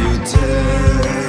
you tell